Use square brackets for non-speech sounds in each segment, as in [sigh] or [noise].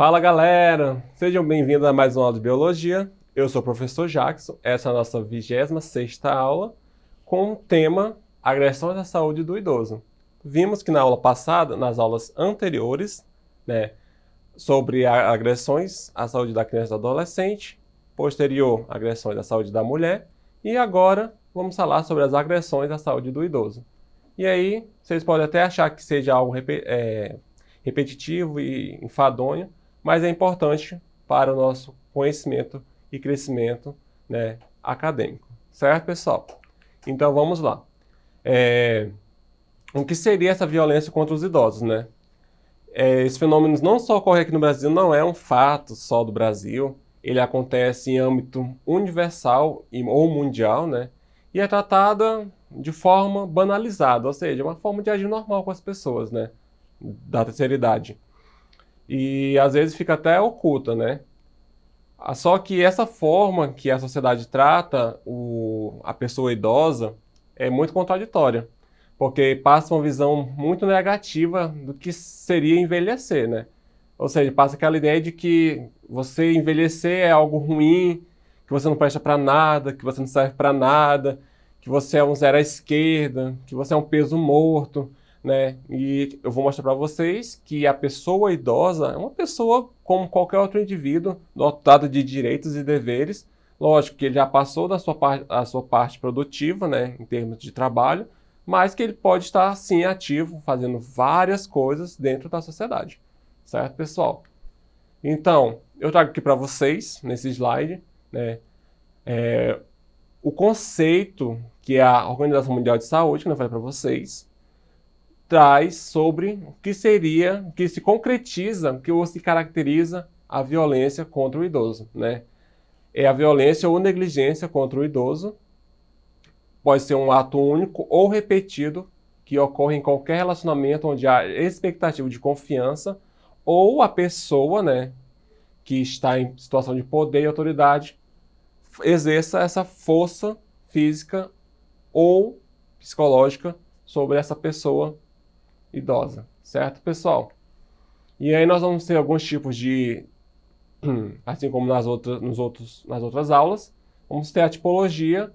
Fala galera, sejam bem-vindos a mais uma aula de Biologia. Eu sou o professor Jackson, essa é a nossa 26 aula com o tema Agressões à Saúde do Idoso. Vimos que na aula passada, nas aulas anteriores, né, sobre agressões à saúde da criança e do adolescente, posterior, agressões à saúde da mulher, e agora vamos falar sobre as agressões à saúde do idoso. E aí, vocês podem até achar que seja algo é, repetitivo e enfadonho, mas é importante para o nosso conhecimento e crescimento né, acadêmico. Certo, pessoal? Então vamos lá. É, o que seria essa violência contra os idosos, né? É, esse fenômeno não só ocorre aqui no Brasil, não é um fato só do Brasil. Ele acontece em âmbito universal ou mundial, né? E é tratada de forma banalizada, ou seja, uma forma de agir normal com as pessoas, né? Da terceira idade e às vezes fica até oculta, né? Ah, só que essa forma que a sociedade trata o, a pessoa idosa é muito contraditória, porque passa uma visão muito negativa do que seria envelhecer, né? Ou seja, passa aquela ideia de que você envelhecer é algo ruim, que você não presta para nada, que você não serve para nada, que você é um zero à esquerda, que você é um peso morto né? E eu vou mostrar para vocês que a pessoa idosa é uma pessoa como qualquer outro indivíduo, dotado de direitos e deveres. Lógico que ele já passou da sua, parte, a sua parte produtiva, né, em termos de trabalho, mas que ele pode estar, sim, ativo, fazendo várias coisas dentro da sociedade. Certo, pessoal? Então, eu trago aqui para vocês, nesse slide, né, é, o conceito que a Organização Mundial de Saúde, que eu falei para vocês, traz sobre o que seria, o que se concretiza, o que se caracteriza a violência contra o idoso, né? É a violência ou negligência contra o idoso. Pode ser um ato único ou repetido que ocorre em qualquer relacionamento onde há expectativa de confiança ou a pessoa, né, que está em situação de poder e autoridade exerça essa força física ou psicológica sobre essa pessoa idosa, certo, pessoal? E aí nós vamos ter alguns tipos de, [clears throat] assim como nas outras, nos outros, nas outras aulas, vamos ter a tipologia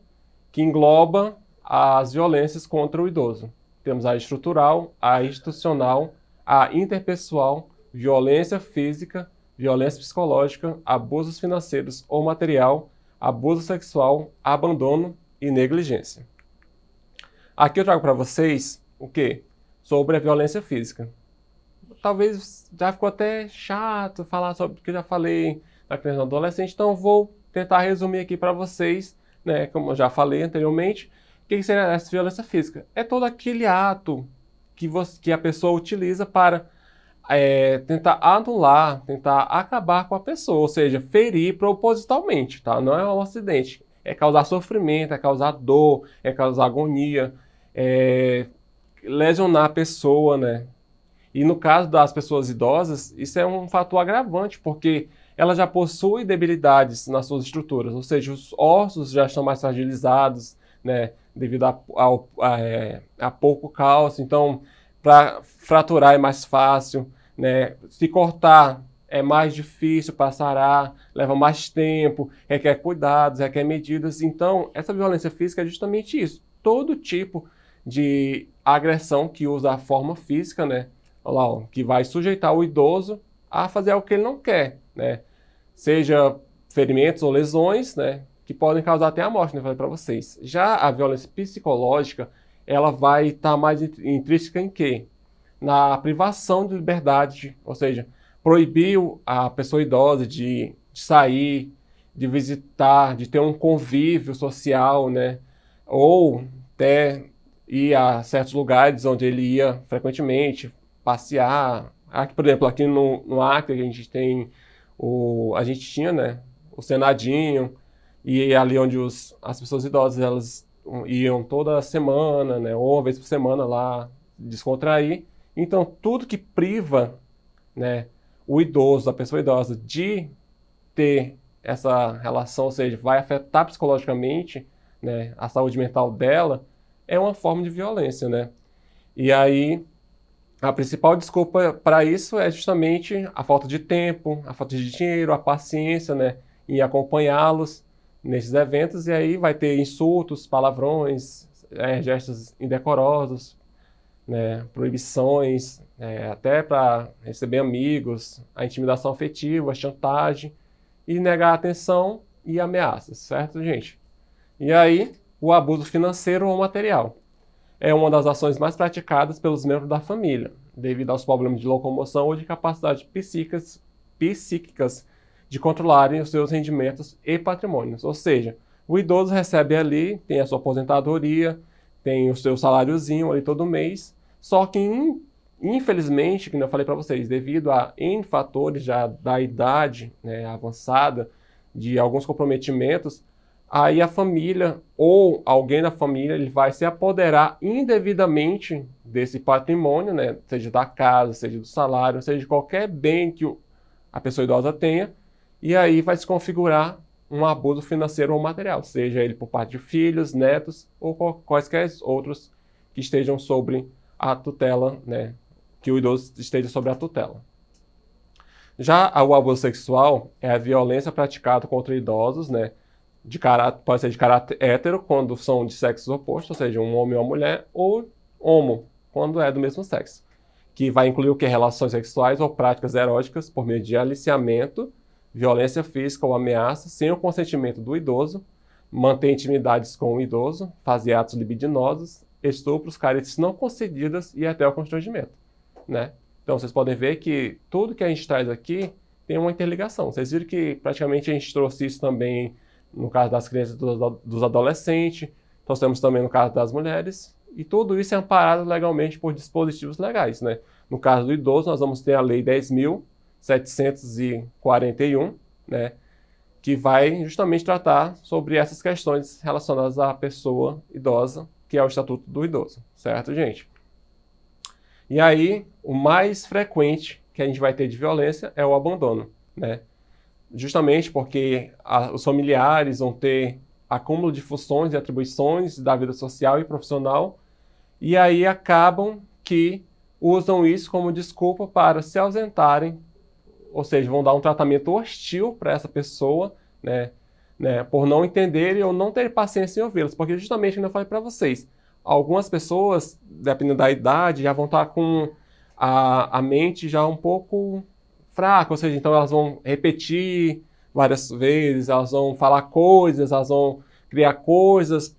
que engloba as violências contra o idoso. Temos a estrutural, a institucional, a interpessoal, violência física, violência psicológica, abusos financeiros ou material, abuso sexual, abandono e negligência. Aqui eu trago para vocês o que? Sobre a violência física. Talvez já ficou até chato falar sobre o que eu já falei na criança e adolescente, então vou tentar resumir aqui para vocês, né, como eu já falei anteriormente, o que seria essa violência física? É todo aquele ato que, você, que a pessoa utiliza para é, tentar anular, tentar acabar com a pessoa, ou seja, ferir propositalmente, tá? Não é um acidente. É causar sofrimento, é causar dor, é causar agonia, é lesionar a pessoa, né? E no caso das pessoas idosas, isso é um fator agravante, porque ela já possui debilidades nas suas estruturas, ou seja, os ossos já estão mais fragilizados, né, devido a, a, é, a pouco cálcio. Então, para fraturar é mais fácil, né? Se cortar é mais difícil para sarar, leva mais tempo, requer cuidados, requer medidas. Então, essa violência física é justamente isso. Todo tipo de agressão que usa a forma física, né? Olha lá, ó, que vai sujeitar o idoso a fazer algo que ele não quer, né? Seja ferimentos ou lesões, né? Que podem causar até a morte, né? Falei para vocês. Já a violência psicológica, ela vai estar tá mais intrínseca em quê? Na privação de liberdade, ou seja, proibir a pessoa idosa de, de sair, de visitar, de ter um convívio social, né? Ou até ir a certos lugares onde ele ia frequentemente, passear. Aqui, por exemplo, aqui no, no Acre a gente tem o, a gente tinha, né, o Senadinho, e ali onde os, as pessoas idosas elas iam toda semana, né, ou uma vez por semana lá descontrair. Então, tudo que priva, né, o idoso, a pessoa idosa de ter essa relação, ou seja, vai afetar psicologicamente, né, a saúde mental dela, é uma forma de violência, né? E aí a principal desculpa para isso é justamente a falta de tempo, a falta de dinheiro, a paciência, né, em acompanhá-los nesses eventos, e aí vai ter insultos, palavrões, é, gestos indecorosos, né, proibições, é, até para receber amigos, a intimidação afetiva, a chantagem, e negar atenção e ameaças, certo, gente? E aí, o abuso financeiro ou material. É uma das ações mais praticadas pelos membros da família, devido aos problemas de locomoção ou de capacidades psíquicas, psíquicas de controlarem os seus rendimentos e patrimônios. Ou seja, o idoso recebe ali, tem a sua aposentadoria, tem o seu saláriozinho ali todo mês, só que infelizmente, como eu falei para vocês, devido a N fatores já da idade né, avançada, de alguns comprometimentos, aí a família ou alguém da família ele vai se apoderar indevidamente desse patrimônio, né, seja da casa, seja do salário, seja de qualquer bem que a pessoa idosa tenha, e aí vai se configurar um abuso financeiro ou material, seja ele por parte de filhos, netos ou quaisquer outros que estejam sobre a tutela, né, que o idoso esteja sobre a tutela. Já o abuso sexual é a violência praticada contra idosos, né, de caráter, pode ser de caráter hétero, quando são de sexos opostos, ou seja, um homem ou uma mulher, ou homo, quando é do mesmo sexo, que vai incluir o que? Relações sexuais ou práticas eróticas por meio de aliciamento, violência física ou ameaça sem o consentimento do idoso, manter intimidades com o idoso, fazer atos libidinosos, estupros, carícias não concedidas e até o constrangimento, né? Então vocês podem ver que tudo que a gente traz aqui tem uma interligação. Vocês viram que praticamente a gente trouxe isso também no caso das crianças dos adolescentes, nós temos também no caso das mulheres, e tudo isso é amparado legalmente por dispositivos legais, né? No caso do idoso, nós vamos ter a Lei 10.000 741, né, que vai justamente tratar sobre essas questões relacionadas à pessoa idosa, que é o Estatuto do Idoso, certo, gente? E aí, o mais frequente que a gente vai ter de violência é o abandono, né? Justamente porque a, os familiares vão ter acúmulo de funções e atribuições da vida social e profissional, e aí acabam que usam isso como desculpa para se ausentarem ou seja, vão dar um tratamento hostil para essa pessoa, né, né, por não entenderem ou não terem paciência em ouvi-las, porque justamente como eu falei para vocês, algumas pessoas, dependendo da idade, já vão estar com a, a mente já um pouco fraca, ou seja, então elas vão repetir várias vezes, elas vão falar coisas, elas vão criar coisas,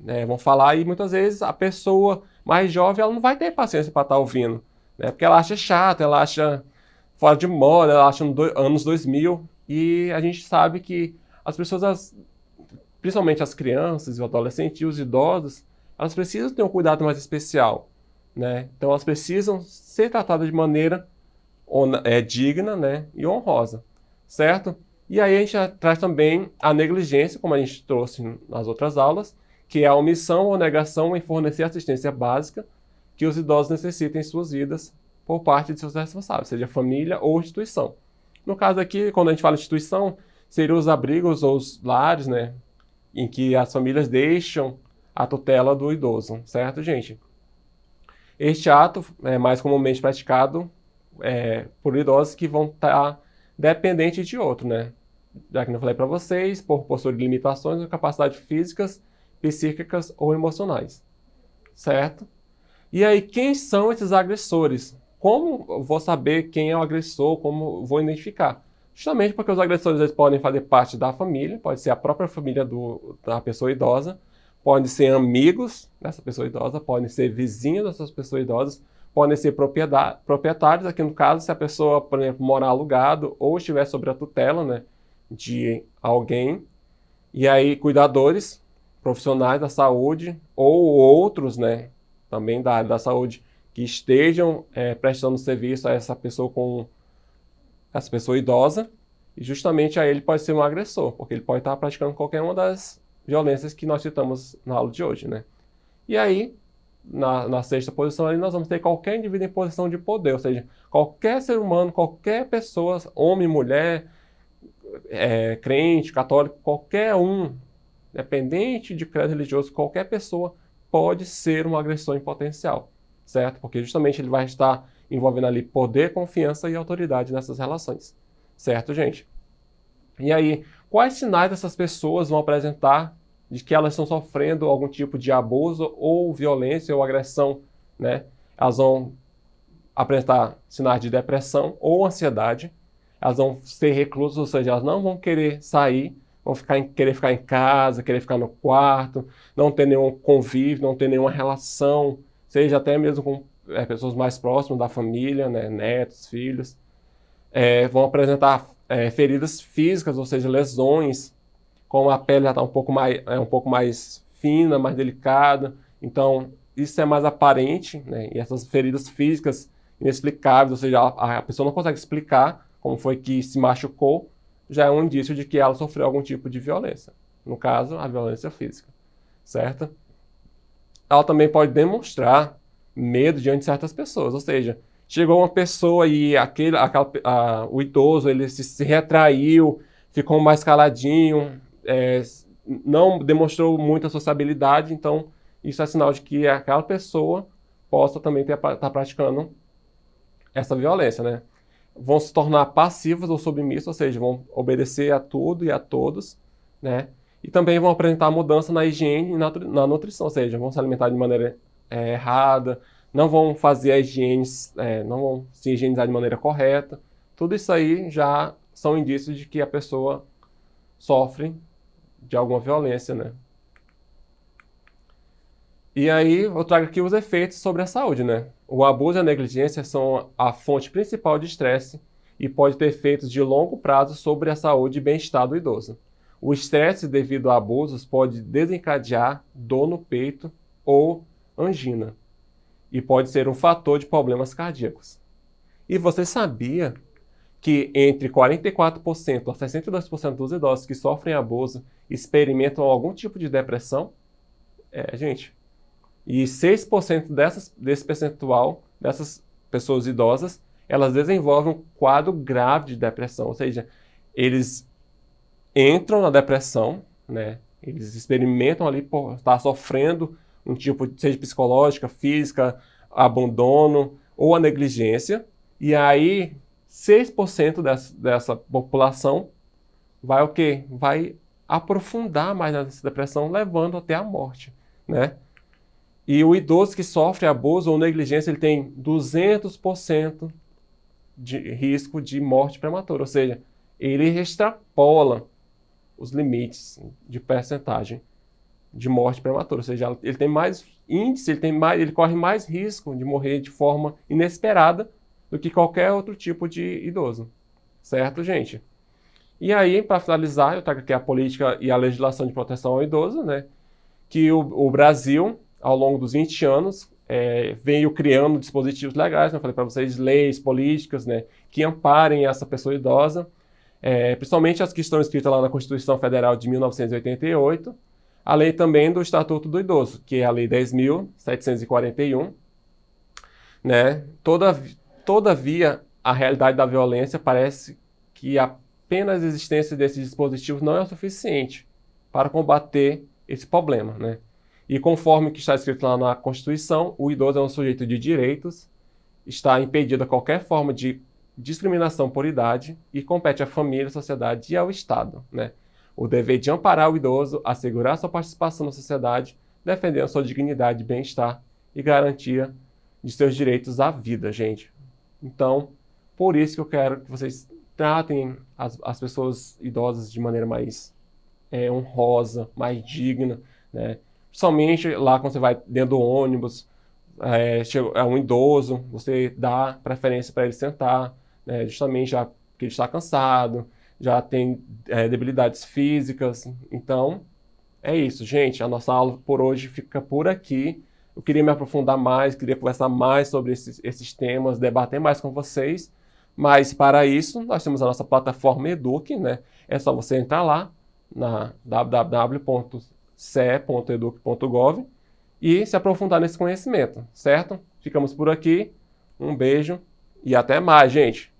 né, vão falar e muitas vezes a pessoa mais jovem ela não vai ter paciência para estar tá ouvindo, né, porque ela acha chato, ela acha fora de moda, ela acha no anos 2000, e a gente sabe que as pessoas, as, principalmente as crianças, os adolescentes e os idosos, elas precisam ter um cuidado mais especial, né? Então elas precisam ser tratadas de maneira é, digna, né, e honrosa, certo? E aí a gente traz também a negligência, como a gente trouxe nas outras aulas, que é a omissão ou negação em fornecer assistência básica que os idosos necessitam em suas vidas por parte de seus responsáveis, seja família ou instituição. No caso aqui, quando a gente fala instituição, seriam os abrigos ou os lares, né, em que as famílias deixam a tutela do idoso, certo, gente? Este ato é mais comumente praticado é, por idosos que vão estar tá dependentes de outro, né? Já que eu falei para vocês, por possuir limitações ou capacidades físicas, psíquicas ou emocionais, certo? E aí, quem são esses agressores? Como vou saber quem é o agressor, como vou identificar? Justamente porque os agressores eles podem fazer parte da família, pode ser a própria família do, da pessoa idosa, podem ser amigos dessa pessoa idosa, podem ser vizinhos dessas pessoas idosas, podem ser proprietários, aqui no caso, se a pessoa, por exemplo, morar alugado ou estiver sob a tutela né, de alguém, e aí cuidadores, profissionais da saúde ou outros, né, também da área da saúde, que estejam é, prestando serviço a essa pessoa com essa pessoa idosa e justamente aí ele pode ser um agressor, porque ele pode estar praticando qualquer uma das violências que nós citamos na aula de hoje, né? E aí, na, na sexta posição ali, nós vamos ter qualquer indivíduo em posição de poder, ou seja, qualquer ser humano, qualquer pessoa, homem, mulher, é, crente, católico, qualquer um, dependente de credo religioso, qualquer pessoa pode ser um agressor em potencial certo? Porque justamente ele vai estar envolvendo ali poder, confiança e autoridade nessas relações, certo, gente? E aí, quais sinais essas pessoas vão apresentar de que elas estão sofrendo algum tipo de abuso ou violência ou agressão, né? Elas vão apresentar sinais de depressão ou ansiedade, elas vão ser reclusas, ou seja, elas não vão querer sair, vão ficar em, querer ficar em casa, querer ficar no quarto, não ter nenhum convívio, não ter nenhuma relação, seja até mesmo com é, pessoas mais próximas da família, né, netos, filhos. É, vão apresentar é, feridas físicas, ou seja, lesões, como a pele já está um pouco mais é um pouco mais fina, mais delicada. Então isso é mais aparente, né? E essas feridas físicas inexplicáveis, ou seja, a, a pessoa não consegue explicar como foi que se machucou, já é um indício de que ela sofreu algum tipo de violência. No caso, a violência física, certo? Ela também pode demonstrar medo diante de certas pessoas, ou seja, chegou uma pessoa e aquele, aquela, a, o idoso ele se, se, retraiu, ficou mais caladinho, é, não demonstrou muita sociabilidade, então isso é sinal de que aquela pessoa possa também estar tá praticando essa violência, né? Vão se tornar passivos ou submissos, ou seja, vão obedecer a tudo e a todos, né? E também vão apresentar mudança na higiene e na, na nutrição, ou seja, vão se alimentar de maneira é, errada, não vão fazer a higiene, é, não vão se higienizar de maneira correta. Tudo isso aí já são indícios de que a pessoa sofre de alguma violência, né? E aí eu trago aqui os efeitos sobre a saúde, né? O abuso e a negligência são a fonte principal de estresse e pode ter efeitos de longo prazo sobre a saúde e bem-estar do idoso. O estresse devido a abusos pode desencadear dor no peito ou angina e pode ser um fator de problemas cardíacos. E você sabia que entre 44% a 62% dos idosos que sofrem abuso experimentam algum tipo de depressão? É, gente, e 6% dessas, desse percentual, dessas pessoas idosas, elas desenvolvem um quadro grave de depressão. Ou seja, eles entram na depressão, né? Eles experimentam ali por estar sofrendo um tipo, seja psicológica, física, abandono ou a negligência. E aí, 6% dessa, dessa população vai o quê? Vai aprofundar mais nessa depressão, levando até a morte, né? E o idoso que sofre abuso ou negligência, ele tem 200% de risco de morte prematura, ou seja, ele extrapola os limites de percentagem de morte prematura, ou seja, ele tem mais índice, ele tem mais, ele corre mais risco de morrer de forma inesperada do que qualquer outro tipo de idoso. Certo, gente? E aí, para finalizar, eu trago aqui a política e a legislação de proteção ao idoso, né? Que o, o Brasil ao longo dos 20 anos, é, veio criando dispositivos legais, né? eu falei para vocês, leis, políticas, né, que amparem essa pessoa idosa, é, principalmente as que estão escritas lá na Constituição Federal de 1988, a lei também do Estatuto do Idoso, que é a Lei 10.741. Né? Toda, todavia, a realidade da violência parece que apenas a existência desses dispositivos não é o suficiente para combater esse problema. Né? E conforme que está escrito lá na Constituição, o idoso é um sujeito de direitos, está impedida qualquer forma de discriminação por idade e compete à família, à sociedade e ao Estado. Né? O dever de amparar o idoso, assegurar sua participação na sociedade, defendendo sua dignidade, bem-estar e garantia de seus direitos à vida, gente. Então, por isso que eu quero que vocês tratem as, as pessoas idosas de maneira mais é, honrosa, mais digna, né? Somente lá quando você vai dentro do ônibus, é, é um idoso, você dá preferência para ele sentar, né, justamente já porque ele está cansado, já tem é, debilidades físicas. Então, é isso, gente. A nossa aula por hoje fica por aqui. Eu queria me aprofundar mais, queria conversar mais sobre esses, esses temas, debater mais com vocês. Mas para isso, nós temos a nossa plataforma Eduque, né? É só você entrar lá na www ce.educ.gov e se aprofundar nesse conhecimento, certo? Ficamos por aqui. Um beijo e até mais, gente!